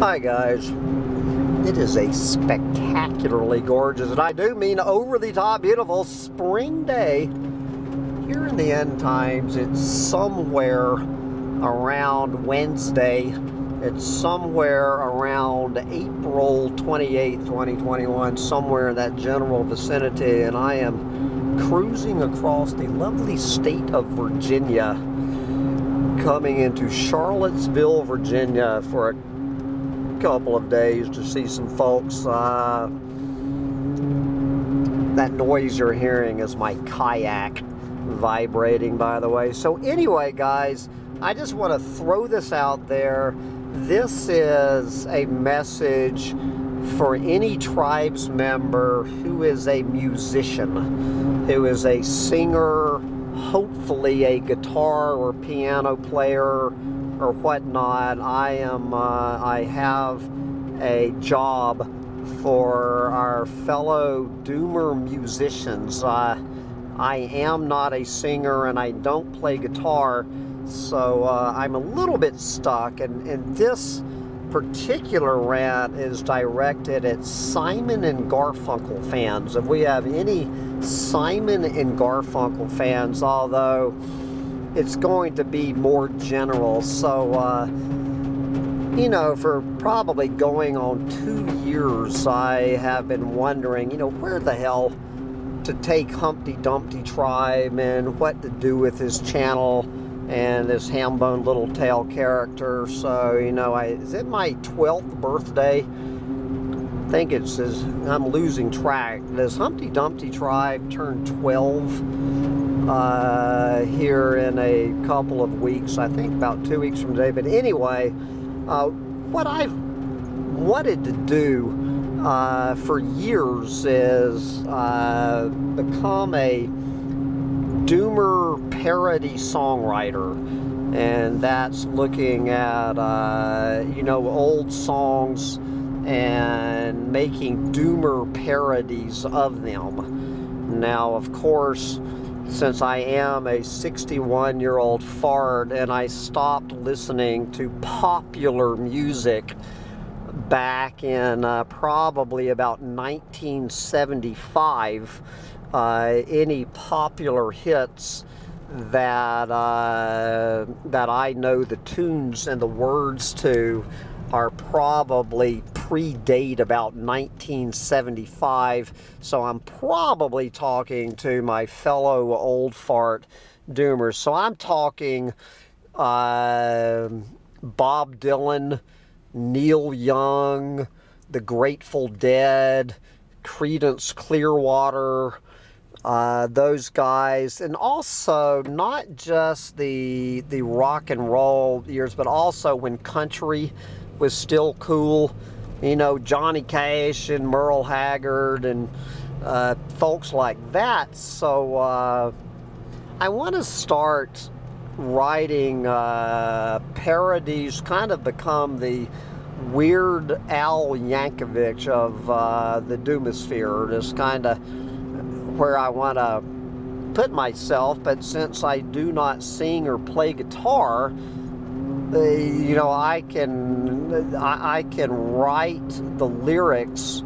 Hi guys. It is a spectacularly gorgeous, and I do mean over the top beautiful spring day here in the end times. It's somewhere around Wednesday. It's somewhere around April 28, 2021, somewhere in that general vicinity, and I am cruising across the lovely state of Virginia, coming into Charlottesville, Virginia for a couple of days to see some folks. Uh, that noise you're hearing is my kayak vibrating, by the way. So, anyway, guys, I just want to throw this out there. This is a message for any tribes member who is a musician, who is a singer, hopefully a guitar or piano player or whatnot. I am, uh, I have a job for our fellow doomer musicians. Uh, I am not a singer and I don't play guitar, so uh, I'm a little bit stuck. And, and this particular rant is directed at Simon and Garfunkel fans. If we have any Simon and Garfunkel fans, although it's going to be more general. So, uh, you know, for probably going on two years, I have been wondering, you know, where the hell to take Humpty Dumpty Tribe and what to do with his channel and this ham-bone little tail character. So, you know, I, is it my 12th birthday? I think it's, I'm losing track. Does Humpty Dumpty Tribe turn 12? Uh, here in a couple of weeks. I think about two weeks from today. But anyway, uh, what I've wanted to do uh, for years is uh, become a doomer parody songwriter. And that's looking at, uh, you know, old songs and making doomer parodies of them. Now, of course, since I am a 61 year old fart and I stopped listening to popular music back in uh, probably about 1975, uh, any popular hits that uh, that I know the tunes and the words to are probably predate about 1975. So I'm probably talking to my fellow old fart doomers. So I'm talking uh, Bob Dylan, Neil Young, The Grateful Dead, Creedence Clearwater, uh, those guys, and also not just the the rock and roll years, but also when country was still cool. You know, Johnny Cash and Merle Haggard and uh, folks like that. So uh, I want to start writing uh, parodies, kind of become the Weird Al Yankovic of uh, the Doomosphere. Just kind of where I want to put myself, but since I do not sing or play guitar, you know, I can I, I, can write the lyrics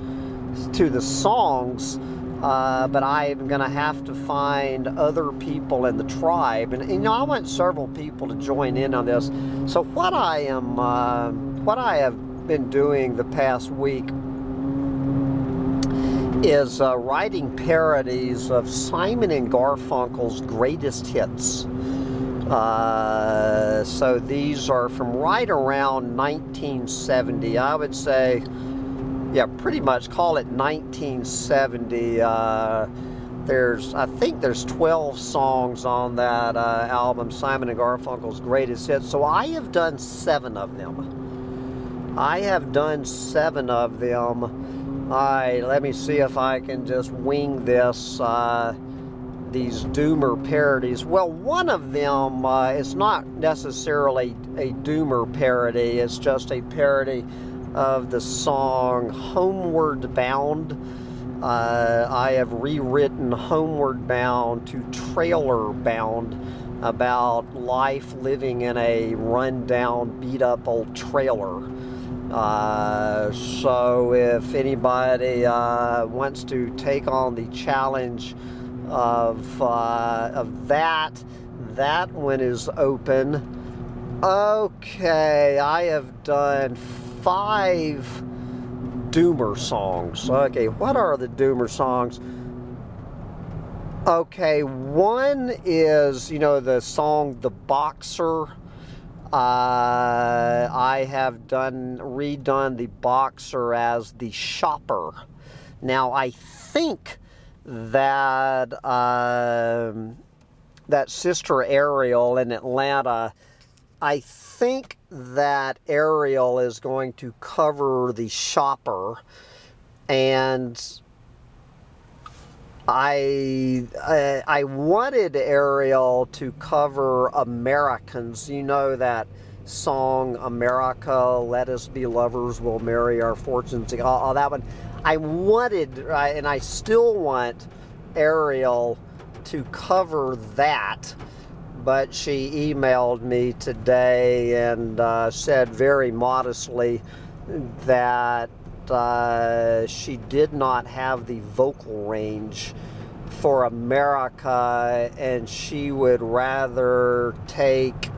to the songs, uh, but I'm going to have to find other people in the tribe, and, and, you know, I want several people to join in on this. So what I am, uh, what I have been doing the past week is uh, writing parodies of Simon and Garfunkel's greatest hits. Uh, so these are from right around 1970. I would say, yeah, pretty much call it 1970. Uh, there's, I think there's 12 songs on that uh, album, Simon and Garfunkel's Greatest Hits. So I have done seven of them. I have done seven of them. All right, let me see if I can just wing this. Uh, these doomer parodies. Well, one of them uh, is not necessarily a doomer parody, it's just a parody of the song Homeward Bound. Uh, I have rewritten Homeward Bound to Trailer Bound about life living in a rundown, beat up old trailer. Uh, so if anybody uh, wants to take on the challenge of, uh, of that, that one is open. Okay, I have done five Doomer songs. Okay, what are the Doomer songs? Okay, one is, you know, the song The Boxer. Uh, I have done, redone The Boxer as The Shopper. Now, I think that, uh, that Sister Ariel in Atlanta, I think that Ariel is going to cover The Shopper. And I, I, I wanted Ariel to cover Americans. You know that song America, Let Us Be Lovers, We'll Marry Our Fortunes, Oh, all that one. I wanted, and I still want Ariel to cover that, but she emailed me today and uh, said very modestly that uh, she did not have the vocal range for America, and she would rather take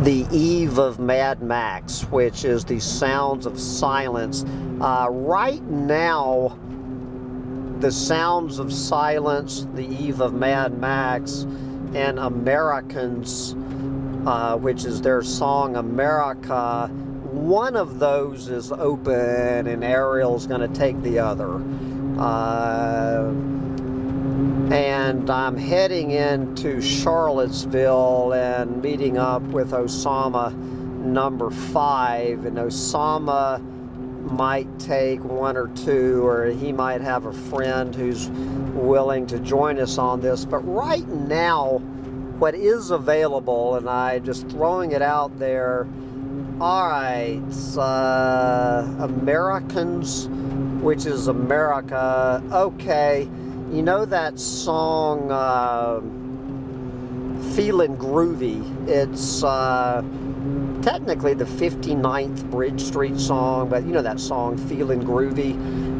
the Eve of Mad Max, which is the Sounds of Silence. Uh, right now, the Sounds of Silence, the Eve of Mad Max, and Americans, uh, which is their song America, one of those is open and Ariel's going to take the other. Uh, and I'm heading into Charlottesville and meeting up with Osama number five. And Osama might take one or two, or he might have a friend who's willing to join us on this. But right now, what is available, and I'm just throwing it out there all right, uh, Americans, which is America. Okay, you know that song, uh, Feeling Groovy? It's uh, technically the 59th Bridge Street song, but you know that song, Feeling Groovy?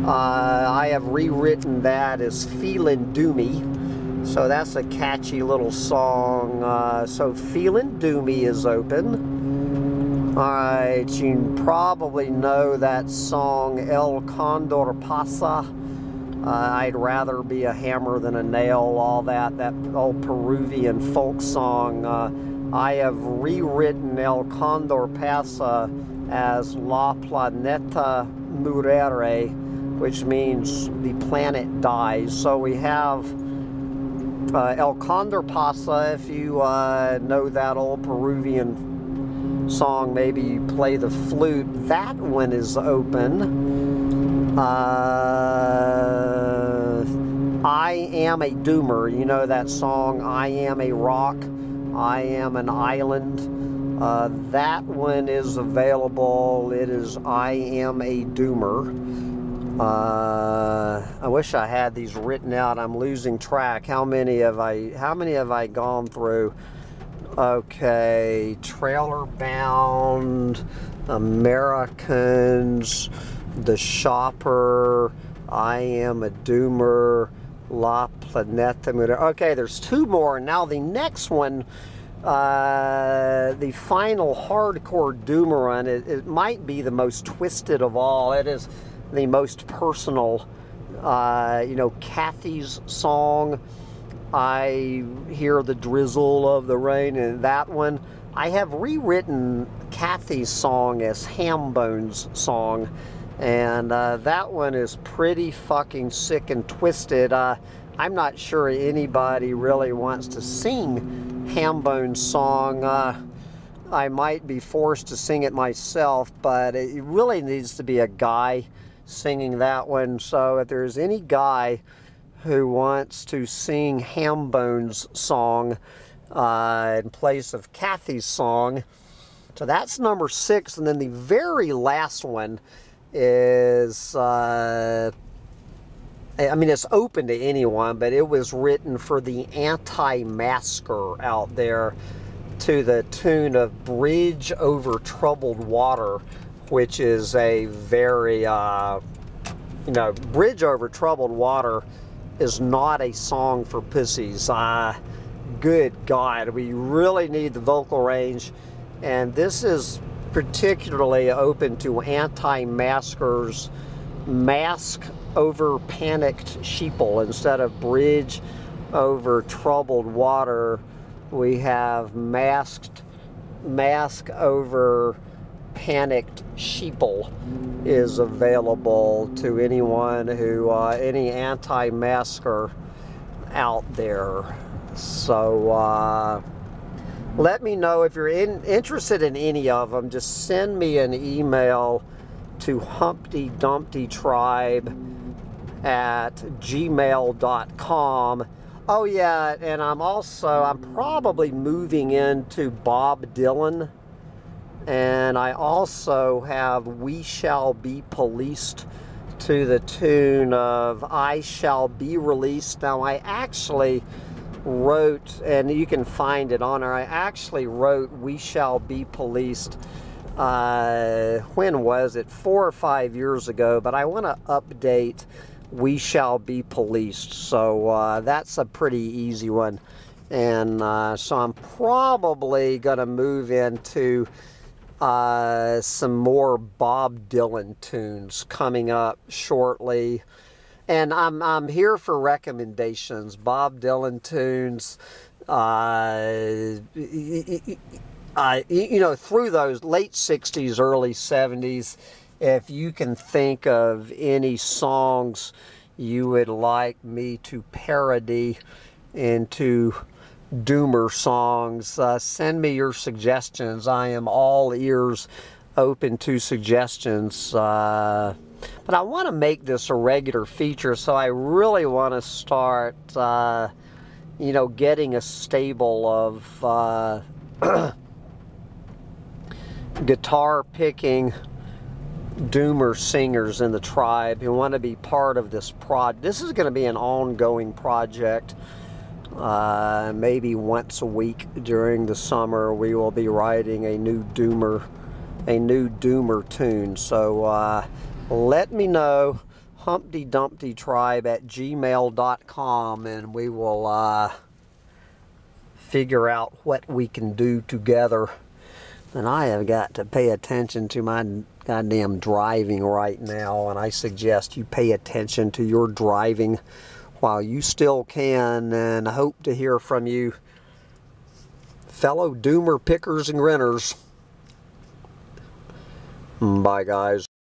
Uh, I have rewritten that as Feeling Doomy. So that's a catchy little song. Uh, so Feeling Doomy is open. Alright, you probably know that song El Condor Pasa. Uh, I'd rather be a hammer than a nail, all that, that old Peruvian folk song. Uh, I have rewritten El Condor Pasa as La Planeta Murere, which means the planet dies. So we have uh, El Condor Pasa, if you uh, know that old Peruvian song, maybe you play the flute. That one is open. Uh, I am a doomer. You know that song, I am a rock, I am an island. Uh, that one is available. It is I am a doomer. Uh, I wish I had these written out. I'm losing track. How many have I? How many have I gone through? Okay, trailer bound, Americans, the shopper, I am a doomer, La Planeta. Okay, there's two more. Now the next one, uh, the final hardcore doomer run, it, it, might be the most twisted of all. It is the most personal. Uh, you know, Kathy's song I hear the drizzle of the rain in that one. I have rewritten Kathy's song as Hambone's song, and uh, that one is pretty fucking sick and twisted. Uh, I'm not sure anybody really wants to sing Hambone's song. Uh, I might be forced to sing it myself, but it really needs to be a guy singing that one. So if there's any guy who wants to sing Hambone's song uh, in place of Kathy's song. So that's number six. And then the very last one is, uh, I mean, it's open to anyone, but it was written for the anti-masker out there. to the tune of Bridge Over Troubled Water, which is a very, uh, you know, Bridge Over Troubled Water is not a song for pussies. Uh, good God, we really need the vocal range. And this is particularly open to anti-maskers. Mask over panicked sheeple instead of bridge over troubled water. We have masked, mask over panicked sheeple is available to anyone who, uh, any anti-masker out there. So uh, let me know if you're in, interested in any of them. Just send me an email to Humpty Dumpty Tribe at gmail.com. Oh yeah, and I'm also, I'm probably moving into Bob Dylan. And I also have We Shall Be Policed to the tune of I Shall Be Released. Now I actually wrote, and you can find it on there, I actually wrote We Shall Be Policed, uh, when was it? Four or five years ago, but I want to update We Shall Be Policed. So uh, that's a pretty easy one. And uh, so I'm probably going to move into uh, some more Bob Dylan tunes coming up shortly and I'm I'm here for recommendations. Bob Dylan tunes. Uh, uh, you know, through those late '60s, early '70s, if you can think of any songs you would like me to parody into Doomer songs, uh, send me your suggestions. I am all ears, open to suggestions. Uh, but I want to make this a regular feature, so I really want to start, uh, you know, getting a stable of uh, guitar picking doomer singers in the tribe who want to be part of this prod. This is going to be an ongoing project. Uh, maybe once a week during the summer we will be writing a new doomer a new doomer tune so uh, let me know Humpty Dumpty Tribe at gmail.com and we will uh, figure out what we can do together. And I have got to pay attention to my goddamn driving right now and I suggest you pay attention to your driving while you still can and I hope to hear from you fellow doomer pickers and renters. Bye guys.